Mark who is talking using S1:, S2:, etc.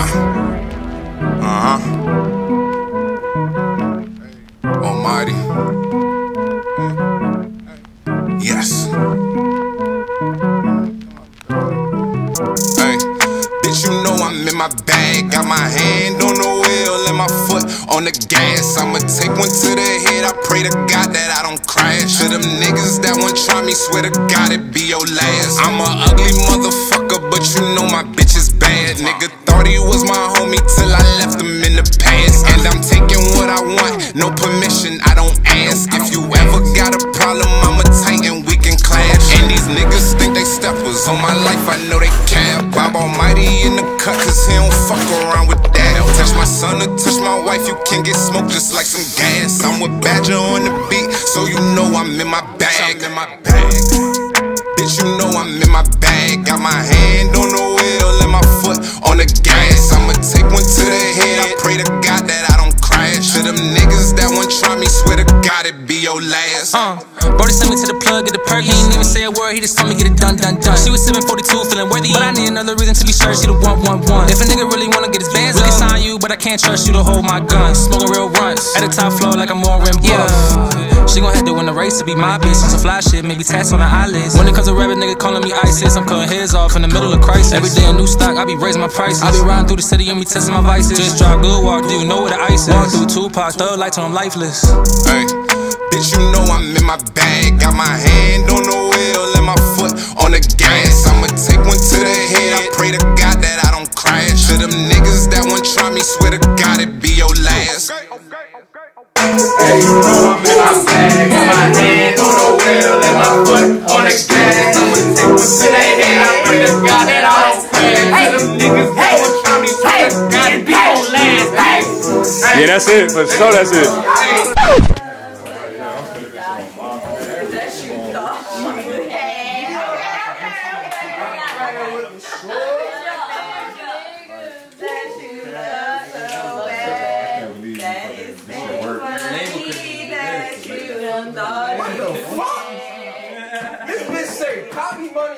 S1: Uh. Uh-huh. Almighty. Yes. Hey, bitch, you know I'm in my bag. Got my hand on the wheel and my foot on the gas. I'ma take one to the head. I pray to God that I don't crash. To them niggas that want try me, swear to God it be your last. I'm a ugly motherfucker, but you know my bad. Nigga thought he was my homie till I left him in the past. And I'm taking what I want, no permission, I don't ask. If you ever got a problem, I'm a titan, we can clash. And these niggas think they steppers on my life, I know they can't. Bob Almighty in the cut, cause he don't fuck around with that. Touch my son or touch my wife, you can get smoked just like some gas. I'm with Badger on the beat, so you know I'm in my bag. in my bag. Bitch, you know I'm in my bag. Got my hand on the wheel and my foot on the gas. I'ma take one to the head. I pray to God that I don't crash. To them niggas that want try me, swear to God it be your last.
S2: Uh, Brody sent me to the plug, get the perk. He ain't even say a word, he just told me get it done, done, done. She was 742, feeling worthy. But I need another reason to be sure she the one, one, one. If a nigga really wanna get his bands, we can sign you, but I can't trust you to hold my gun. Smoking real runs at the top floor like I'm on rim yeah. She gon' have to win the race to be my bitch. Some fly shit, maybe tats on her eyelids. When it comes to rabbit nigga calling me ISIS, I'm cutting heads off in the middle of crisis. Every day a new stock, I be raising my prices. I be riding through the city and be testing my vices. Just drive good, walk through, you know where the ice is. Walk through Tupac, thug light till I'm lifeless.
S1: Hey, bitch, you know I'm in my bag. Got my hand on the wheel and my foot on the gas. I'ma take one to the head. I pray to God that I don't crash. To them niggas that want try me, swear to God it be your last.
S3: Hey, you know I'm in my head, I pray to God that I don't crash. To them niggas that want try me, swear to God it be your last.
S4: Yeah, that's it. For sure, that's it.
S5: This bitch say copy money